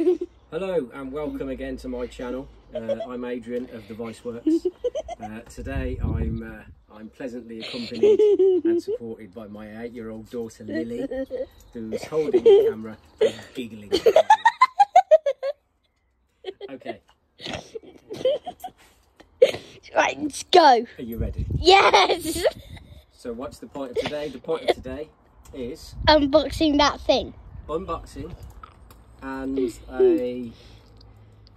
Hello and welcome again to my channel. Uh, I'm Adrian of the Vice Works. Uh, today I'm uh, I'm pleasantly accompanied and supported by my eight-year-old daughter Lily, who's holding the camera and giggling. Okay, Right, let's go. are you ready? Yes! So what's the point of today? The point of today is Unboxing that thing. unboxing and a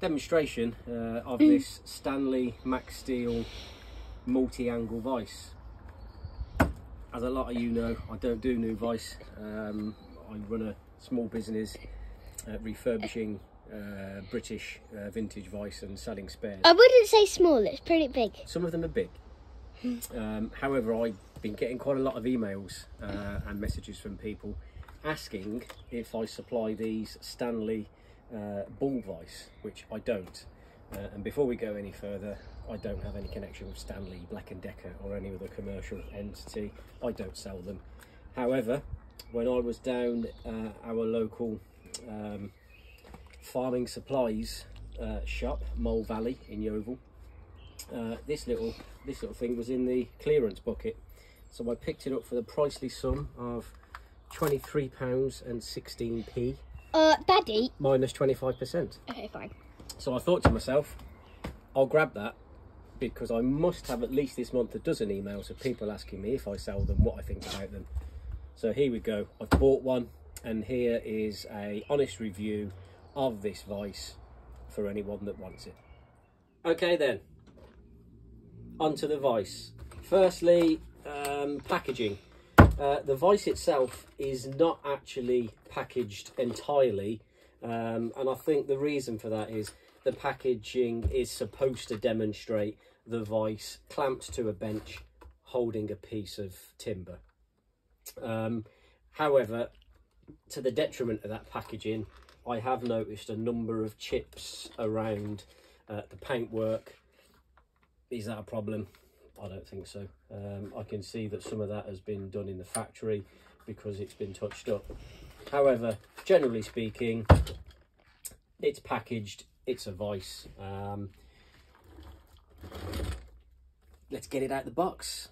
demonstration uh, of this Stanley Max Steel multi-angle vice. As a lot of you know, I don't do new vice. Um, I run a small business uh, refurbishing uh, British uh, vintage vice and selling spares. I wouldn't say small, it's pretty big. Some of them are big. Um, however, I've been getting quite a lot of emails uh, and messages from people asking if I supply these Stanley uh, ball vice, which I don't. Uh, and before we go any further, I don't have any connection with Stanley, Black and Decker, or any other commercial entity. I don't sell them. However, when I was down uh, our local um, farming supplies uh, shop, Mole Valley in Yeovil, uh, this little this little thing was in the clearance bucket so I picked it up for the pricely sum of 23 pounds and 16p Uh, Daddy. minus 25% Okay, fine. so I thought to myself I'll grab that because I must have at least this month a dozen emails of people asking me if I sell them what I think about them so here we go I've bought one and here is a honest review of this vice for anyone that wants it okay then onto the vice. Firstly, um, packaging. Uh, the vice itself is not actually packaged entirely, um, and I think the reason for that is the packaging is supposed to demonstrate the vice clamped to a bench holding a piece of timber. Um, however, to the detriment of that packaging, I have noticed a number of chips around uh, the paintwork is that a problem? I don't think so. Um, I can see that some of that has been done in the factory because it's been touched up. However, generally speaking, it's packaged, it's a vice. Um, let's get it out of the box.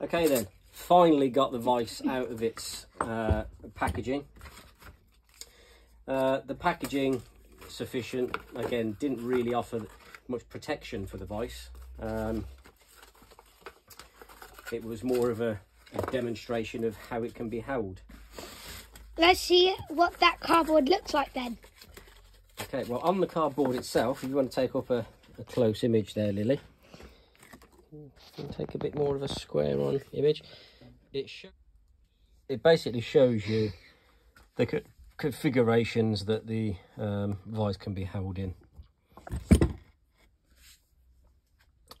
Okay then, finally got the vice out of its uh, packaging. Uh, the packaging sufficient again didn't really offer much protection for the vice um, it was more of a, a, demonstration of how it can be held Let's see what that cardboard looks like then. okay well on the cardboard itself if you want to take up a, a close image there Lily take a bit more of a square on image it it basically shows you the configurations that the um, vice can be held in.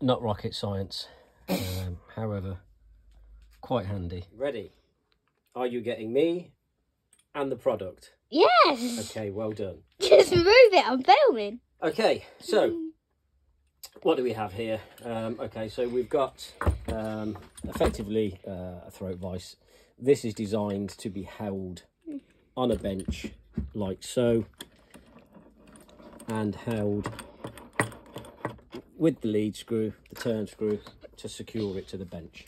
Not rocket science, um, however, quite handy. Ready? Are you getting me and the product? Yes! Okay, well done. Just move it, I'm filming. Okay, so what do we have here? Um, okay, so we've got um, effectively uh, a throat vice. This is designed to be held on a bench like so and held with the lead screw, the turn screw to secure it to the bench.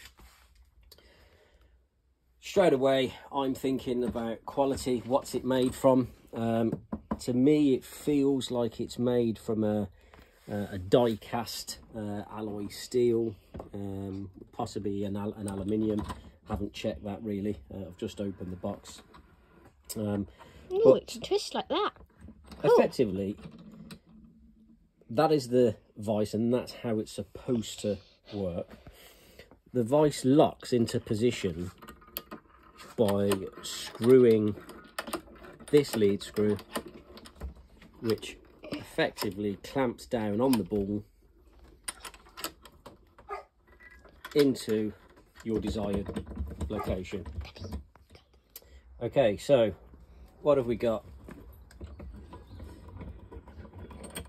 Straight away I'm thinking about quality, what's it made from? Um, to me it feels like it's made from a, a die cast uh, alloy steel, um, possibly an, al an aluminium, haven't checked that really, uh, I've just opened the box. Um, Oh, it's a twist like that. Cool. Effectively, that is the vice and that's how it's supposed to work. The vice locks into position by screwing this lead screw, which effectively clamps down on the ball into your desired location. Okay, so what have we got?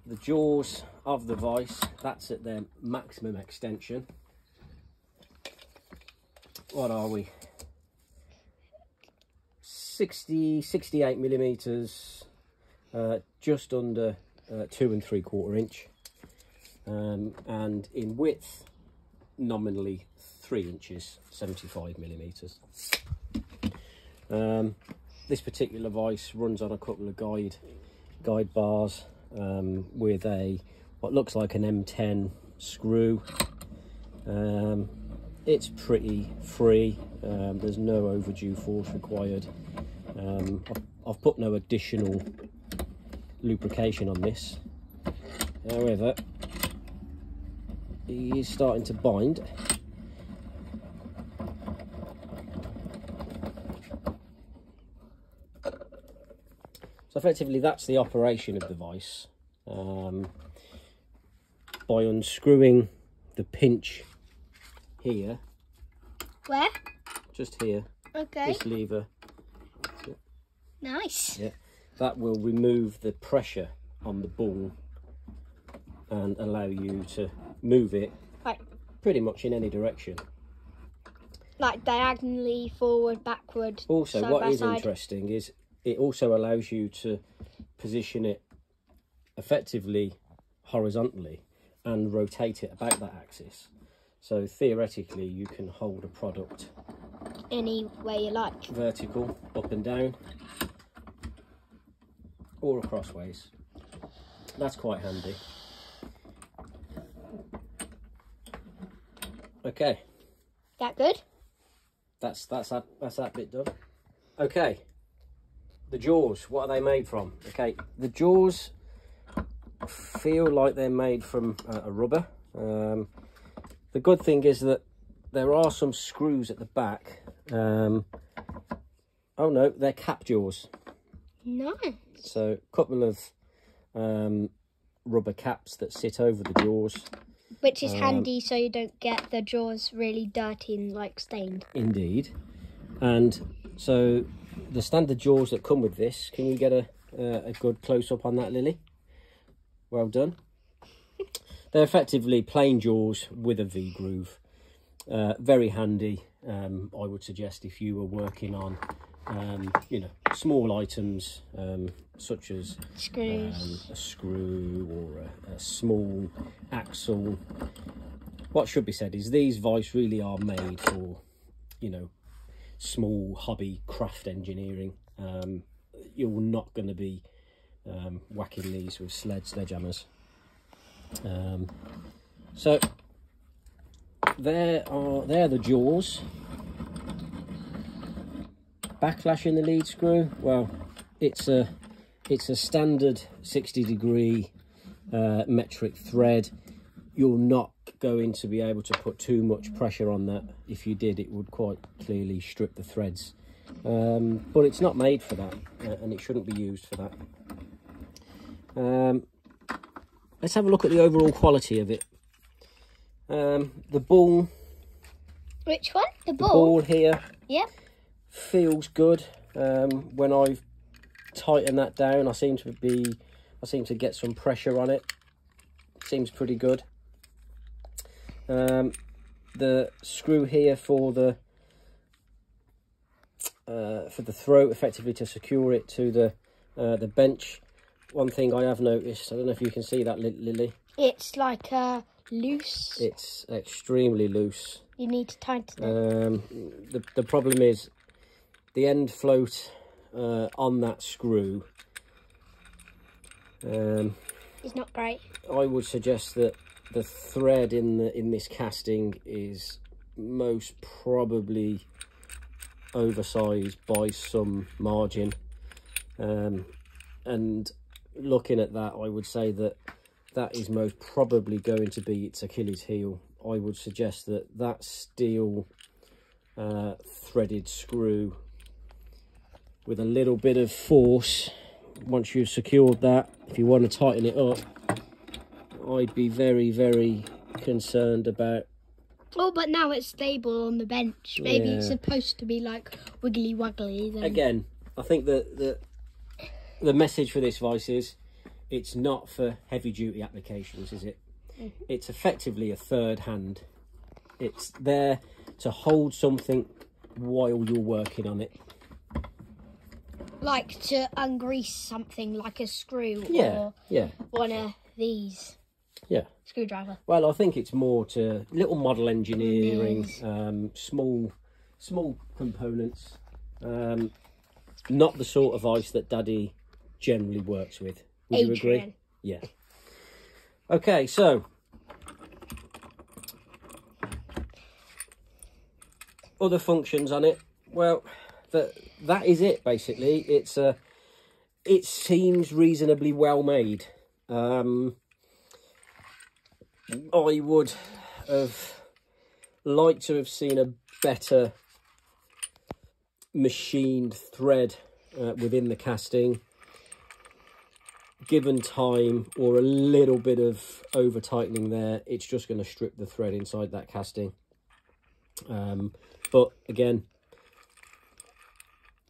The jaws of the vice, that's at their maximum extension. What are we? 60, 68 millimeters, uh, just under uh, two and three quarter inch, um, and in width, nominally three inches, 75 millimeters. Um, this particular vice runs on a couple of guide guide bars um, with a what looks like an M10 screw. Um, it's pretty free. Um, there's no overdue force required. Um, I've, I've put no additional lubrication on this. However, he is starting to bind. So effectively that's the operation of the vice. By unscrewing the pinch here, Where? just here, Okay. this lever, Nice. yeah, that will remove the pressure on the ball and allow you to move it Right. pretty much in any direction. Like diagonally, forward, backward. Also, what is side. interesting is it also allows you to position it effectively horizontally and rotate it about that axis. So theoretically, you can hold a product Any way you like. vertical, up and down, or crossways. That's quite handy. Okay, That good? that's that's that that's that bit done. Okay, the jaws. What are they made from? Okay, the jaws feel like they're made from uh, a rubber. Um, the good thing is that there are some screws at the back. Um, oh no, they're cap jaws. No. So a couple of um, rubber caps that sit over the jaws. Which is Um, handy so you don't get the jaws really dirty and like stained. Indeed. And so the standard jaws that come with this, can you get a, uh, a good close up on that, Lily? Well done. They're effectively plain jaws with a V groove. Uh, very handy, um, I would suggest, if you were working on, um, you know, small items um, such as Screws. um, a screw or a, a small axle. What should be said is these vice really are made for, you know, small hobby craft engineering. Um, you're not going to be um, whacking these with sled sledgehammers. Um, so there are there are the jaws. Backlash in the lead screw. Well, it's a it's a standard 60 degree uh, metric thread. You're not going to be able to put too much pressure on that. If you did, it would quite clearly strip the threads. Um, but it's not made for that, uh, and it shouldn't be used for that. Um, let's have a look at the overall quality of it. Um, the ball, Which one? The the ball? ball here Yep. feels good. Um, when I've tightened that down, I seem to be, I seem to get some pressure on it. Seems pretty good. Um, the screw here for the uh, for the throat, effectively to secure it to the uh, the bench. One thing I have noticed, I don't know if you can see that, Li- Lily. It's like uh, loose. It's extremely loose. You need to tighten it. Um, the the problem is the end float uh, on that screw. Um, It's not great. I would suggest that the thread in the in this casting is most probably oversized by some margin. Um, and looking at that, I would say that that is most probably going to be its Achilles heel. I would suggest that that steel uh, threaded screw with a little bit of force, once you've secured that, if you want to tighten it up, I'd be very, very concerned about Oh, but now it's stable on the bench. Maybe it's supposed to be like wiggly woggly. Then. again, I think that the the message for this vice is it's not for heavy duty applications, is it? It's effectively a third hand. It's there to hold something while you're working on it. like to ungrease something like a screw Yeah, or yeah, one of these yeah. screwdriver. Well, I think it's more to little model engineering, um, small, small components. Um, not the sort of ice that Daddy generally works with. Would you agree? Yeah. Okay, so other functions on it. Well, that that is it basically. It's a. It seems reasonably well made. Um, I would have liked to have seen a better machined thread uh, within the casting given time or a little bit of over tightening there it's just going to strip the thread inside that casting. Um, but again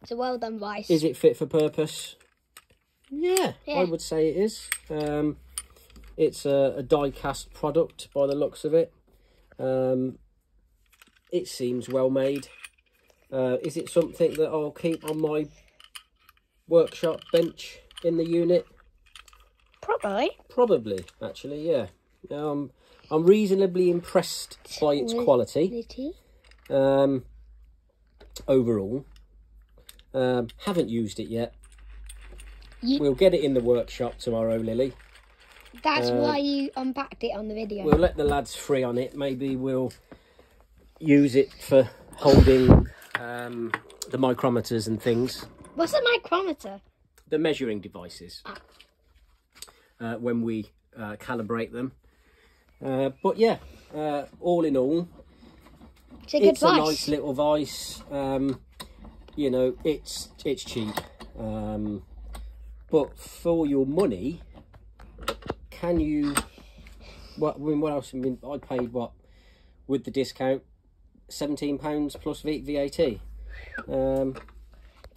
So well done, Vice. is it fit for purpose? Yeah, Yeah. i would say it is. Um, it's a, a die cast product by the looks of it. Um, it seems well made. Uh, is it something that i'll keep on my workshop bench in the unit Probably. Probably, actually, yeah. Um, I'm reasonably impressed by its quality um, overall. Um, haven't used it yet. You- We'll get it in the workshop tomorrow, Lily. That's Uh, why you unpacked it on the video. We'll let the lads free on it. Maybe we'll use it for holding um, the micrometers and things. What's a micrometer? the measuring devices uh, when we uh, calibrate them. Uh, but yeah, uh, all in all, It's a it's a nice little vice. Um, you know, it's it's cheap, um, but for your money, can you? What I mean, what else? I mean, I paid what with the discount, seventeen pounds plus V- VAT. Um,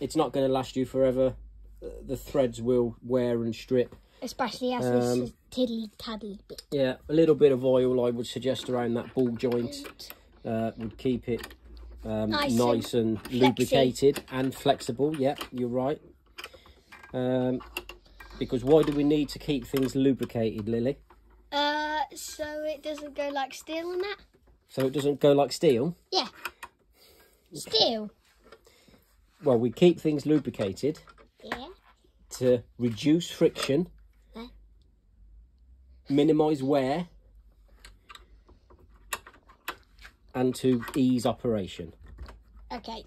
it's not going to last you forever. The threads will wear and strip. Especially as Um, this tiddly taddly bit. Yeah, a little bit of oil I would suggest around that ball joint uh, would keep it um, Nice nice, and and, lubricated and flexible. Yeah, you're right. Um, because why do we need to keep things lubricated, Lily? Uh, so it doesn't go like steel and that? So it doesn't go like steel. Yeah. Steel. Well, we keep things lubricated Yeah. to reduce friction? Minimise wear, and to ease operation. Okay.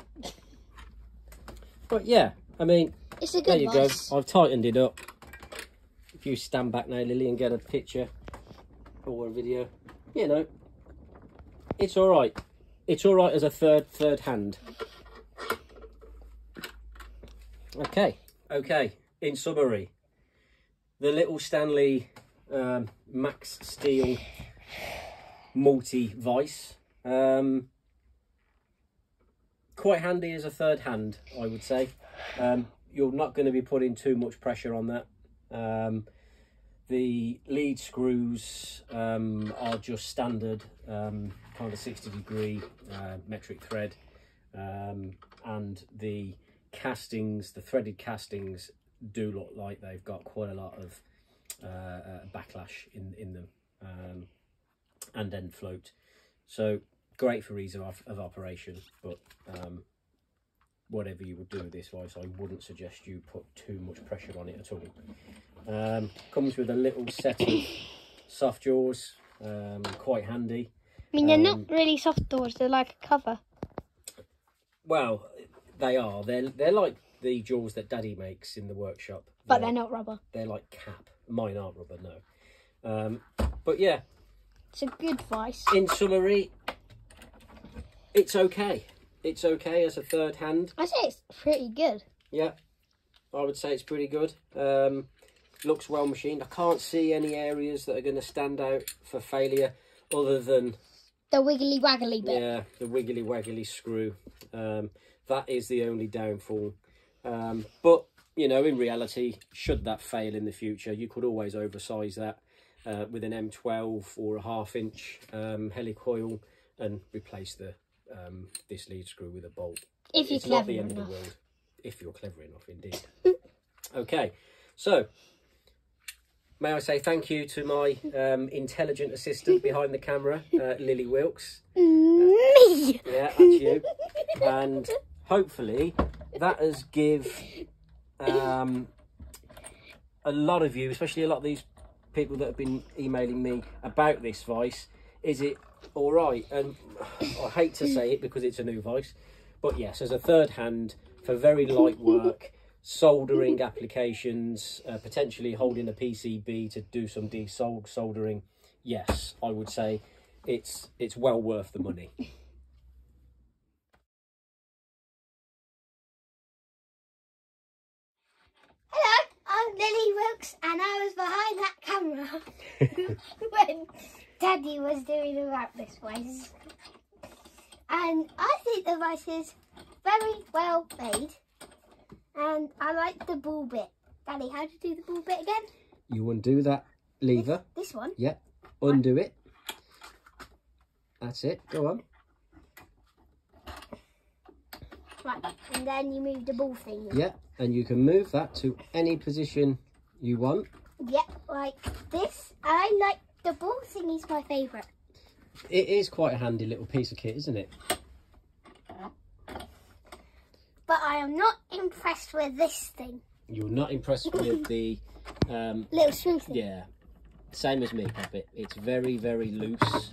But yeah, I mean, It's a good there you vice. go. I've tightened it up. If you stand back now, Lily, and get a picture or a video, you know, it's all right. It's all right as a third third hand. Okay, okay. In summary, the little Stanley um, Max Steel multi vice. Um, quite handy as a third hand, I would say. Um, you're not going to be putting too much pressure on that. Um, the lead screws um, are just standard um, kind of 60 degree uh, metric thread um, and the castings, the threaded castings do look like they've got quite a lot of backlash in, in them um, and then float. So great for ease of, of operation, but um, whatever you would do with this vice, I wouldn't suggest you put too much pressure on it at all. Um, comes with a little set of soft jaws, um, quite handy. I mean, they're um, not really soft doors, they're like a cover. Well, they are. They're they're like the jaws that Daddy makes in the workshop. But they're not rubber. They're like cap. Mine aren't rubber, no. Um, but yeah, It's a good vice. in summary, it's okay. It's okay as a third hand. I say it's pretty good. Yeah, I would say it's pretty good. Um, looks well machined. I can't see any areas that are going to stand out for failure other than The wiggly waggly bit. yeah the wiggly waggly screw. Um, that is the only downfall. Um, but you know, in reality, should that fail in the future, you could always oversize that uh, with an M12 or a half inch um, helicoil and replace the um, this lead screw with a bolt. If you're it's not clever the end of enough. the world. if you're clever enough, indeed. okay, so may I say thank you to my um, intelligent assistant behind the camera, uh, Lily Wilkes. Me. Yeah, that's you. and hopefully that has give um, a lot of you, especially a lot of these people that have been emailing me about this vice, is it all right? And I hate to say it because it's a new vice, but yes, as a third hand for very light work, soldering applications, uh, potentially holding a PCB to do some desoldering, yes, I would say it's it's well worth the money. Lily Wilkes, and I was behind that camera when Daddy was doing the this voice. And I think the voice is very well made, and I like the ball bit. Daddy, how do you do the ball bit again? You undo that lever. This one. Yep. Undo it. That's it. Go on. Right, and then you move the ball thing. Yeah. And you can move that to any position you want. Yep, like this. I like the ball thing is my favourite. It is quite a handy little piece of kit, isn't it? But I am not impressed with this thing. You're not impressed with the, um, Little screw thing. yeah, same as me, Puppet. It's very, very loose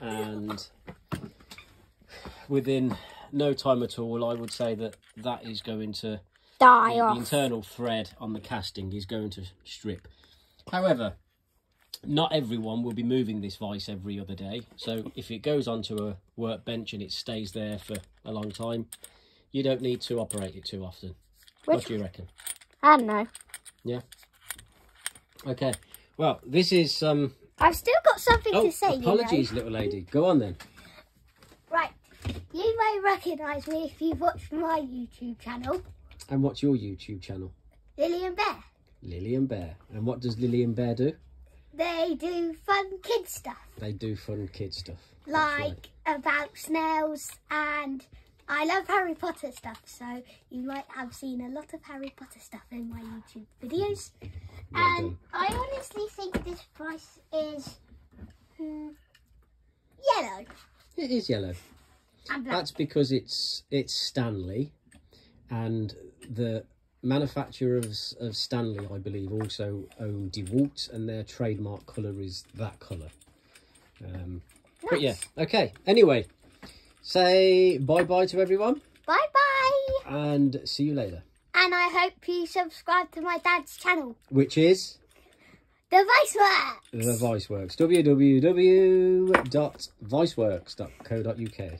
and within no time at all, I would say that that is going to Die the, the internal thread on the casting is going to strip. However, not everyone will be moving this vice every other day. So if it goes onto a workbench and it stays there for a long time, you don't need to operate it too often. what do you reckon? I don't know. Yeah. Okay. Well, this is um. I've still got something Oh, to say. apologies, You know. little lady. Go on then. Right. You may recognise me if you've watched my YouTube channel, And what's your YouTube channel? Lillian Bear. Lillian Bear. And what does Lillian Bear do? They do fun kid stuff, They do fun kid stuff. Like right. about snails and I love Harry Potter stuff, so you might have seen a lot of Harry Potter stuff in my YouTube videos. Well and done. I honestly think this price is hmm, yellow It is yellow. and black. That's because it's it's Stanley, and the manufacturer of, Stanley, I believe, also own DeWalt, and their trademark colour is that colour. Um, But yeah, okay. Anyway, say bye bye to everyone, Bye bye. and see you later. And I hope you subscribe to my dad's channel, Which is The Vice Works. the Viceworks. www.viceworks.co.uk.